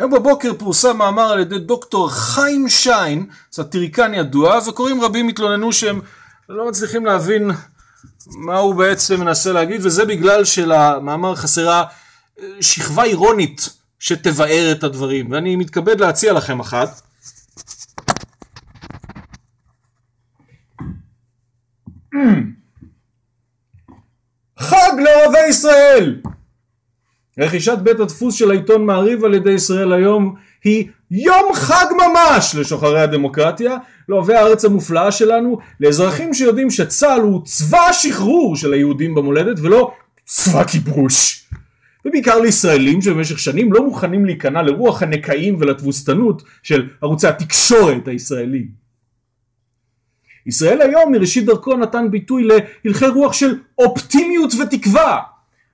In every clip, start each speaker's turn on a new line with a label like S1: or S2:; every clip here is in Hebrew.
S1: היום בבוקר פורסם מאמר על ידי דוקטור חיים שיין, סאטיריקן ידוע, וקוראים רבים התלוננו שהם לא מצליחים להבין מה הוא בעצם מנסה להגיד, וזה בגלל שלמאמר חסרה אה, שכבה אירונית שתבאר את הדברים, ואני מתכבד להציע לכם אחת. חג לאוהבי ישראל! רכישת בית הדפוס של העיתון מעריב על ידי ישראל היום היא יום חג ממש לשוחרי הדמוקרטיה, לאוהבי הארץ המופלאה שלנו, לאזרחים שיודעים שצה"ל הוא צבא השחרור של היהודים במולדת ולא צבא כיבוש. ובעיקר לישראלים שבמשך שנים לא מוכנים להיכנע לרוח הנקאים ולתבוסתנות של ערוצי התקשורת הישראלים. ישראל היום מראשית דרכו נתן ביטוי להלכי רוח של אופטימיות ותקווה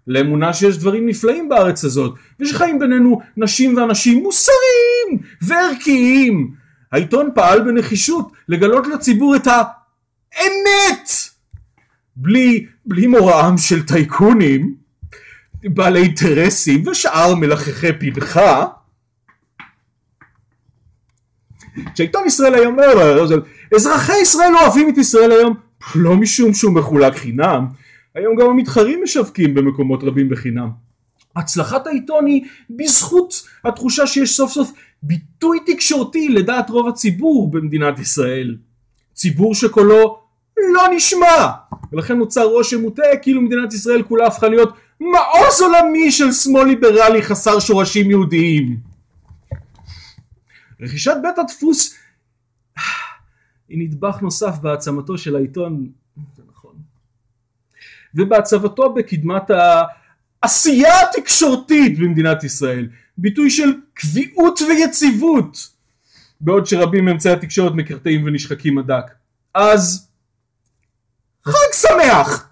S1: לאמונה שיש דברים נפלאים בארץ הזאת ושחיים בינינו נשים ואנשים מוסריים וערכיים. העיתון פעל בנחישות לגלות לציבור את האמת! בלי, בלי מוראם של טייקונים בעלי אינטרסים ושאר מלחכי פנחה כשעיתון ישראל היום אזרחי ישראל אוהבים את ישראל היום לא משום שהוא מחולק חינם היום גם המתחרים משווקים במקומות רבים בחינם. הצלחת העיתון היא בזכות התחושה שיש סוף סוף ביטוי תקשורתי לדעת רוב הציבור במדינת ישראל. ציבור שקולו לא נשמע ולכן נוצר רושם מוטעה כאילו מדינת ישראל כולה הפכה להיות מעוז עולמי של שמאל ליברלי חסר שורשים יהודיים. רכישת בית הדפוס היא נדבך נוסף בהעצמתו של העיתון ובהצבתו בקדמת העשייה התקשורתית במדינת ישראל. ביטוי של קביעות ויציבות. בעוד שרבים מאמצעי התקשורת מקרטעים ונשחקים עד דק אז חג שמח